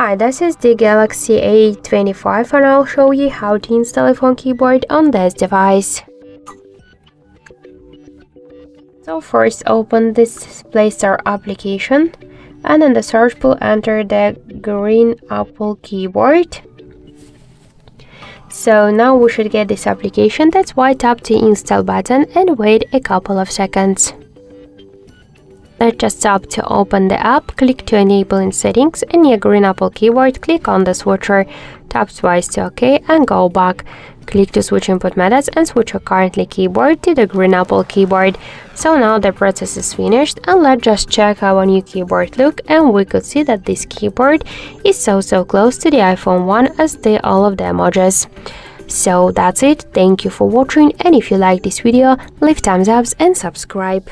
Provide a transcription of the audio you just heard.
Hi, this is the Galaxy A25 and I'll show you how to install iPhone keyboard on this device. So first open this Play Store application and in the search bar enter the green apple keyboard. So now we should get this application, that's why tap the install button and wait a couple of seconds. Let's just tap to open the app, click to enable in settings and near green apple keyboard, click on the switcher, tap twice to OK and go back. Click to switch input methods and switch your currently keyboard to the green apple keyboard. So now the process is finished and let's just check how our new keyboard look and we could see that this keyboard is so so close to the iPhone 1 as they all of the emojis. So that's it, thank you for watching and if you like this video, leave thumbs up and subscribe.